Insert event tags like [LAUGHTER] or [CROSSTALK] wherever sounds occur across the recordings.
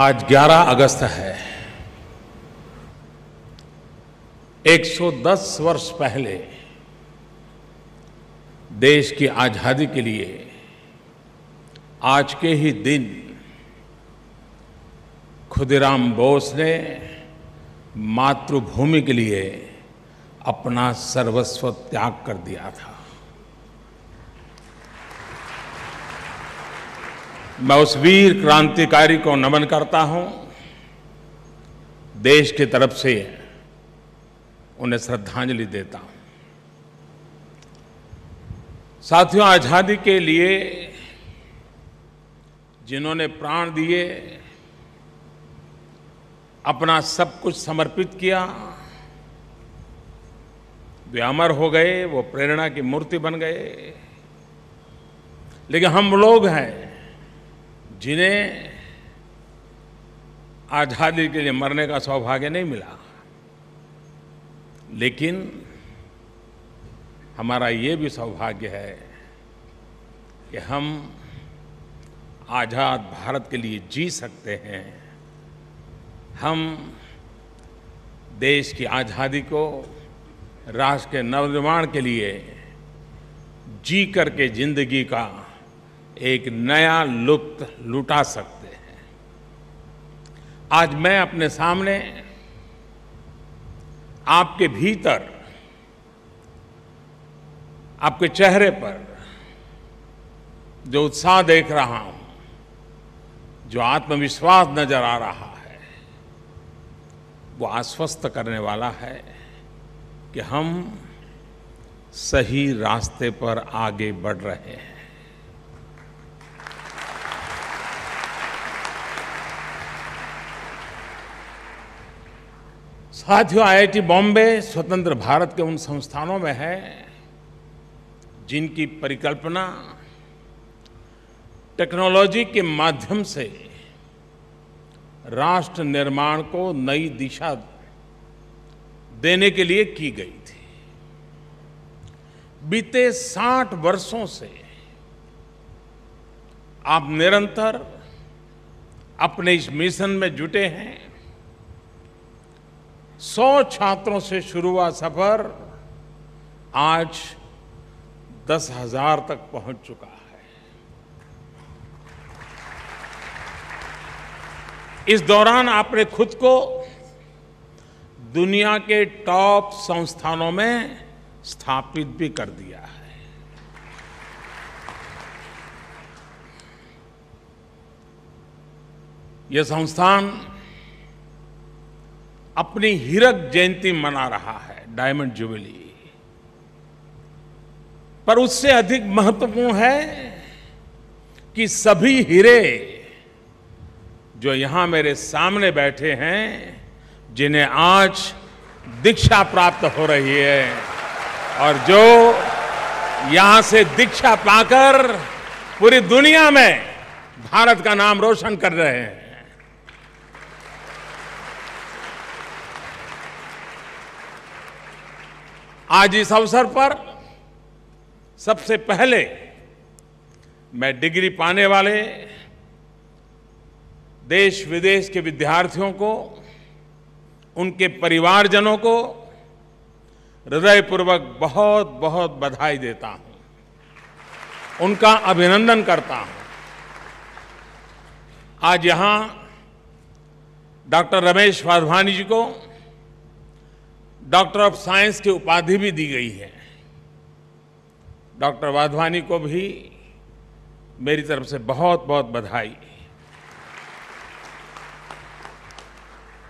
आज 11 अगस्त है। 110 वर्ष पहले देश की आज़ादी के लिए आज के ही दिन खुदीराम बोस ने मातृभूमि के लिए अपना सर्वस्व त्याग कर दिया था। मैं उस वीर क्रांतिकारी को नमन करता हूँ। देश की तरफ़ से उन्हें श्रद्धांजलि देता हूँ। साथियों, आज़ादी के लिए जिन्होंने प्राण दिए, अपना सब कुछ समर्पित किया, वे अमर हो गए, वो प्रेरणा की मूर्ति बन गए। लेकिन हम लोग हैं जिन्हें आज़ादी के लिए मरने का सौभाग्य नहीं मिला, लेकिन हमारा ये भी सौभाग्य है कि हम आज़ाद भारत के लिए जी सकते हैं। हम देश की आज़ादी को राष्ट्र के नवनिर्माण के लिए जी करके ज़िंदगी का एक नया लुप्त लुटा सकते हैं। आज मैं अपने सामने आपके भीतर, आपके चेहरे पर जो उत्साह देख रहा हूँ, जो आत्मविश्वास नज़र आ रहा है, वो आश्वस्त करने वाला है कि हम सही रास्ते पर आगे बढ़ रहे हैं। साथियों आईआईटी बॉम्बे स्वतंत्र भारत के उन संस्थानों में है, जिनकी परिकल्पना टेक्नोलॉजी के माध्यम से राष्ट्र निर्माण को नई दिशा देने के लिए की गई थी। बीते 60 वर्षों से आप निरंतर अपने इस मिशन में जुटे हैं। सौ छात्रों से शुरू हुआ सफ़र आज दस हज़ार तक पहुँच चुका है। इस दौरान आपने खुद को दुनिया के टॉप संस्थानों में स्थापित भी कर दिया है। यह संस्थान अपनी हीरक जयंती मना रहा है डायमंड जुबली पर उससे अधिक महत्वपूर्ण है कि सभी हीरे जो यहाँ मेरे सामने बैठे हैं, जिन्हें आज दीक्षा प्राप्त हो रही है और जो यहाँ से दीक्षा पाकर पूरी दुनिया में भारत का नाम रोशन कर रहे हैं। आज इस अवसर पर सबसे पहले मैं डिग्री पाने वाले देश विदेश के विद्यार्थियों को, उनके परिवारजनों को हृदयपूर्वक बहुत बहुत बधाई देता हूँ। उनका अभिनंदन करता हूँ। आज यहाँ डॉक्टर रमेश वाधवानी जी को डॉक्टर ऑफ़ साइंस की उपाधि भी दी गई है। डॉक्टर वाधवानी को भी मेरी तरफ़ से बहुत बहुत बधाई।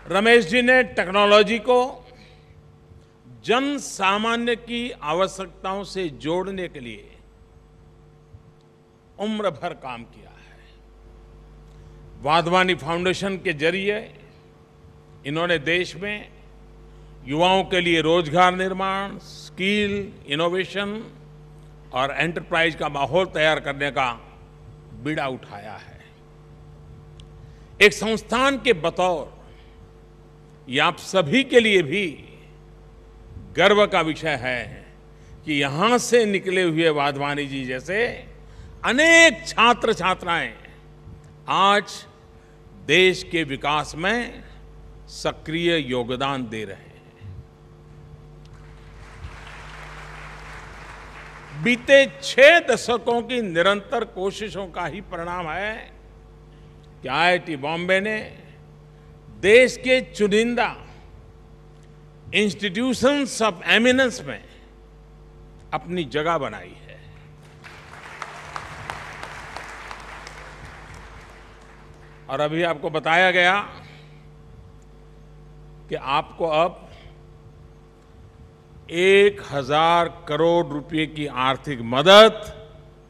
रमेश जी ने टेक्नोलॉजी को जन सामान्य की आवश्यकताओं से जोड़ने के लिए उम्र भर काम किया है। वाधवानी फाउंडेशन के ज़रिए इन्होंने देश में युवाओं के लिए रोज़गार निर्माण, स्किल इनोवेशन और एंटरप्राइज का माहौल तैयार करने का बीड़ा उठाया है। एक संस्थान के बतौर, ये आप सभी के लिए भी गर्व का विषय है कि यहाँ से निकले हुए वाधवानी जी जैसे अनेक छात्र छात्राएँ आज देश के विकास में सक्रिय योगदान दे रहे हैं। बीते छह दशकों की निरंतर कोशिशों का ही परिणाम है कि आईआईटी बॉम्बे ने देश के चुनिंदा इंस्टीट्यूशंस ऑफ़ एमिनेंस में अपनी जगह बनाई है। और अभी आपको बताया गया कि आपको अब एक हज़ार करोड़ रुपए की आर्थिक मदद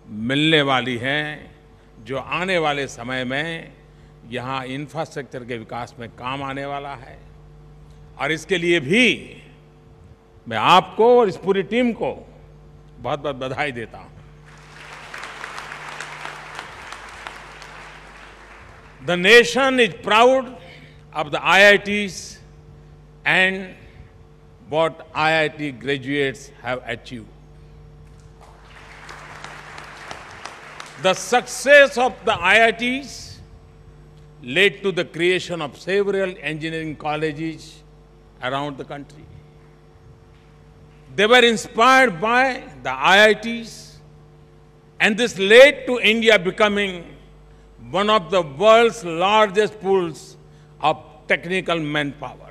मिलने वाली है, जो आने वाले समय में यहाँ इंफ्रास्ट्रक्चर के विकास में काम आने वाला है। और इसके लिए भी मैं आपको और इस पूरी टीम को बहुत बहुत बधाई देता हूँ। The nation is proud of the IITs and what IIT graduates have achieved. The success of the IITs led to the creation of several engineering colleges around the country. They were inspired by the IITs, and this led to India becoming one of the world's largest pools of technical manpower.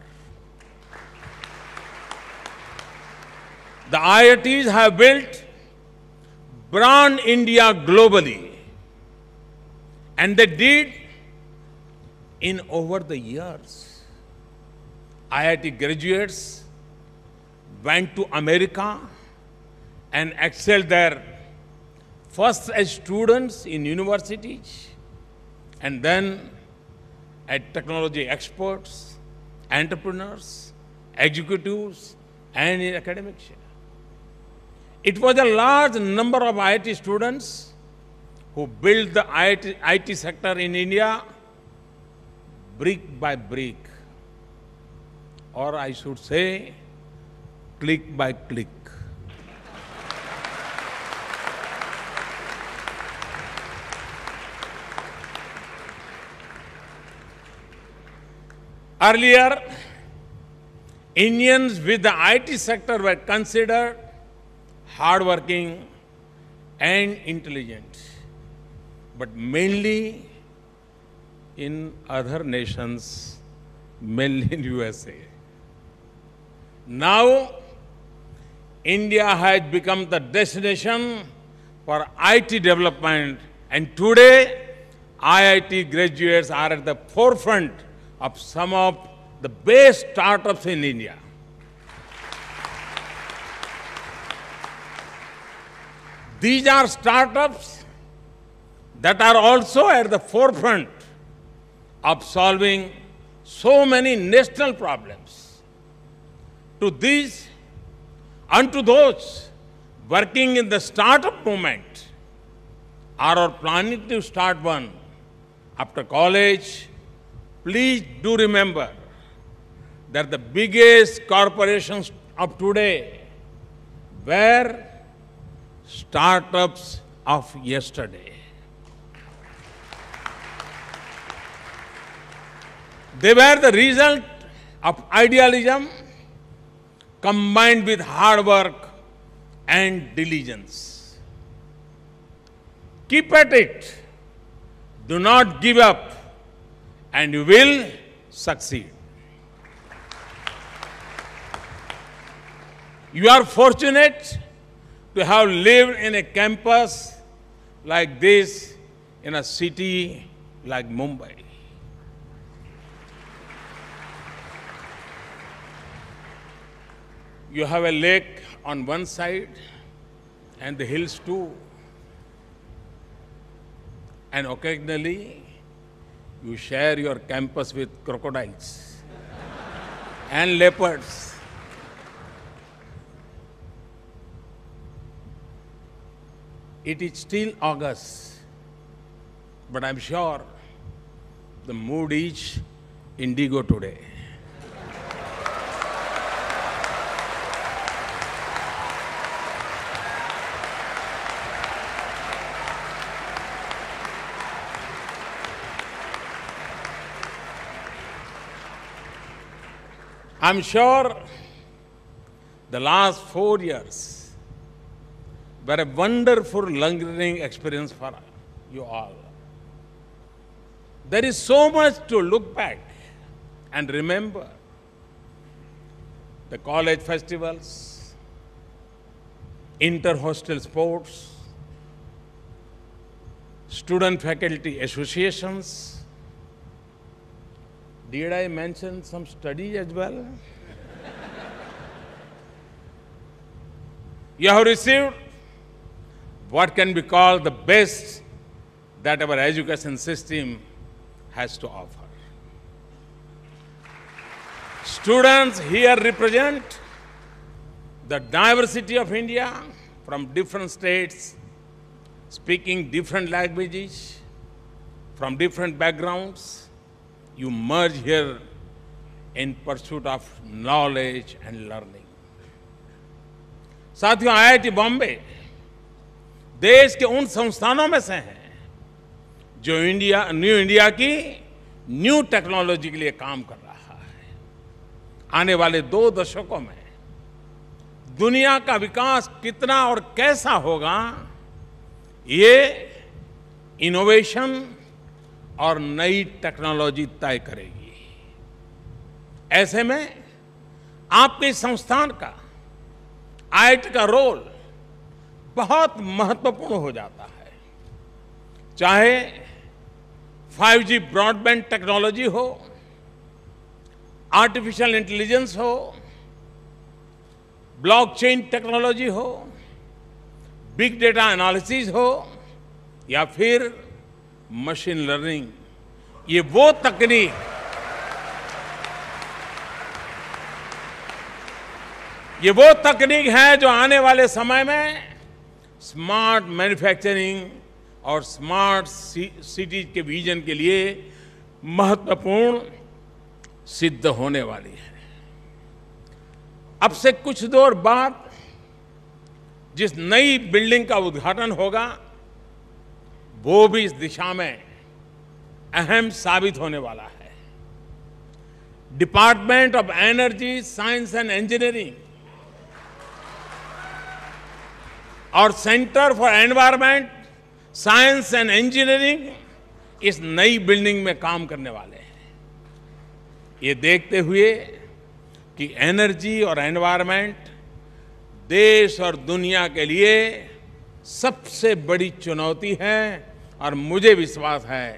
The IITs have built brand India globally. And they did in over the years. IIT graduates went to America and excelled there first as students in universities and then as technology experts, entrepreneurs, executives, and in academics. It was a large number of IIT students who built the IT sector in India brick by brick, or I should say, click by click. Earlier, Indians with the IT sector were considered hardworking and intelligent, but mainly in other nations, mainly in USA. Now, India has become the destination for IT development, and today, IIT graduates are at the forefront of some of the best startups in India. These are startups that are also at the forefront of solving so many national problems. To these and to those working in the startup movement or are planning to start one after college, please do remember that the biggest corporations of today were startups of yesterday. They were the result of idealism combined with hard work and diligence. Keep at it. Do not give up, and you will succeed. You are fortunate to have lived in a campus like this in a city like Mumbai. You have a lake on one side and the hills too. And occasionally you share your campus with crocodiles and leopards. It is still August, but I'm sure the mood is indigo today. I'm sure the last four years were a wonderful learning experience for you all. There is so much to look back and remember. The college festivals, inter-hostel sports, student faculty associations. Did I mention some studies as well? [LAUGHS] you have received what can be called the best that our education system has to offer. Students here represent the diversity of India from different states, speaking different languages, from different backgrounds. You merge here in pursuit of knowledge and learning. साथियों IIT Bombay देश के उन संस्थानों में से हैं जो India, new India की न्यू टेक्नोलॉजी के लिए काम कर रहा है। आने वाले दो दशकों में दुनिया का विकास कितना और कैसा होगा, ये इनोवेशन और नई टेक्नोलॉजी तय करेगी। ऐसे में आपके संस्थान का आईटी का रोल बहुत महत्वपूर्ण हो जाता है। चाहे 5G ब्रॉडबैंड टेक्नोलॉजी हो आर्टिफिशियल इंटेलिजेंस हो ब्लॉकचेन टेक्नोलॉजी हो बिग डेटा एनालिसिस हो, या फिर मशीन लर्निंग ये वो तकनीक ये वो तकनीक है जो आने वाले समय में स्मार्ट मैन्युफैक्चरिंग और स्मार्ट सिटीज़ के विजन के लिए महत्वपूर्ण सिद्ध होने वाली है। अब से कुछ देर बाद जिस नई बिल्डिंग का उद्घाटन होगा, वो भी इस दिशा में अहम साबित होने वाला है। Department of energy science and engineering और centre for environment science and engineering इस नई बिल्डिंग में काम करने वाले हैं। ये देखते हुए कि एनर्जी और एनवायरमेंट देश और दुनिया के लिए सबसे बड़ी चुनौती है और मुझे विश्वास है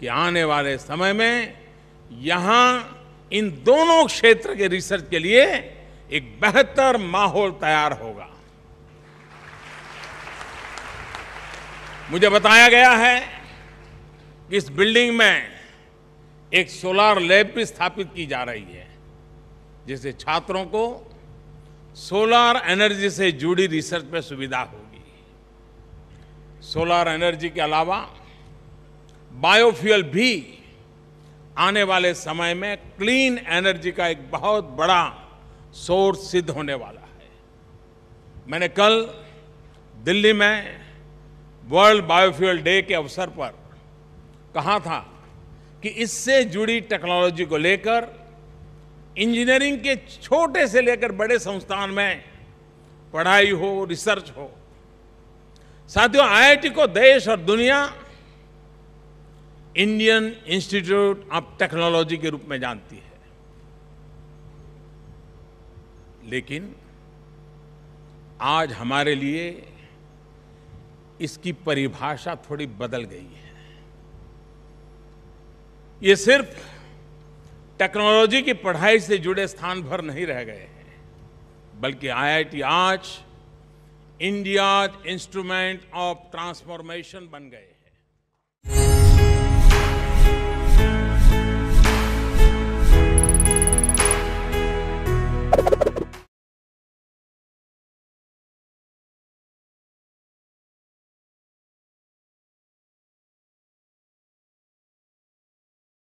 कि आने वाले समय में यहाँ इन दोनों क्षेत्र के रिसर्च के लिए एक बेहतर माहौल तैयार होगा। मुझे बताया गया है कि इस बिल्डिंग में एक सोलार लैब भी स्थापित की जा रही है, जिससे छात्रों को सोलार एनर्जी से जुड़ी रिसर्च में सुविधा होगी। सोलार एनर्जी के अलावा बायोफ्यूल भी आने वाले समय में क्लीन एनर्जी का एक बहुत बड़ा सोर्स सिद्ध होने वाला है। मैंने कल दिल्ली में वर्ल्ड बायोफ्यूल डे के अवसर पर कहा था कि इससे जुड़ी टेक्नोलॉजी को लेकर इंजीनियरिंग के छोटे से लेकर बड़े संस्थान में पढ़ाई हो रिसर्च हो। साथियों आईआईटी को देश और दुनिया इंडियन इंस्टीट्यूट ऑफ़ टेक्नोलॉजी के रूप में जानती है। लेकिन आज हमारे लिए इसकी परिभाषा थोड़ी बदल गई है। ये सिर्फ़ टेक्नोलॉजी की पढ़ाई से जुड़े स्थान भर नहीं रह गए हैं, बल्कि आईआईटी आज इंडिया इंस्ट्रूमेंट ऑफ़ ट्रांसफॉर्मेशन बन गए।